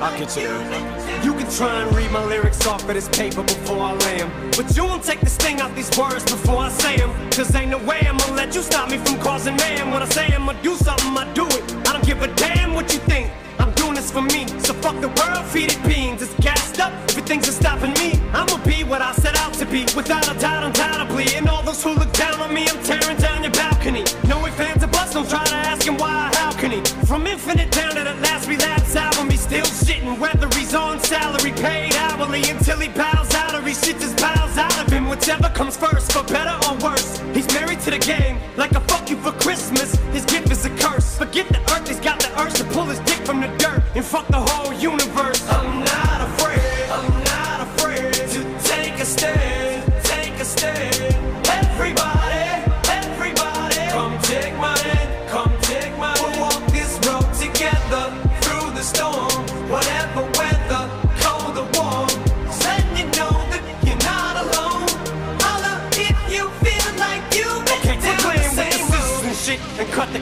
I'll get you. You can try and read my lyrics off of this paper before I lay 'em, But you won't take the sting out these words before I say 'em. Cause ain't no way I'ma let you stop me from causing mayhem. When I say I'ma do something, I do it. I don't give a damn what you think. I'm doing this for me. So fuck the world, feed it beans. It's gassed up. Everything's just stopping me. I'ma be what I set out to be. Without a doubt, undoubtedly. Whichever comes first,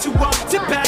I'm up to back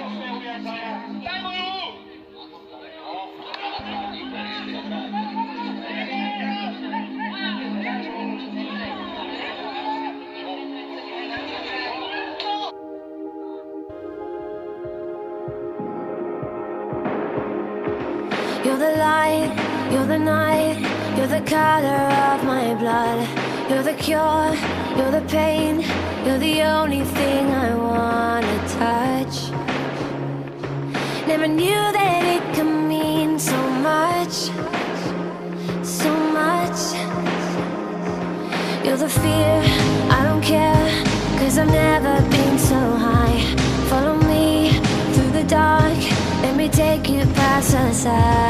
You're the light, you're the night, you're the color of my blood. You're the cure, you're the pain, you're the only thing I wanna touch. Never knew that it could mean so much, so much. You're the fear, I don't care, cause I've never been so high. Follow me through the dark, let me take you past the satellites.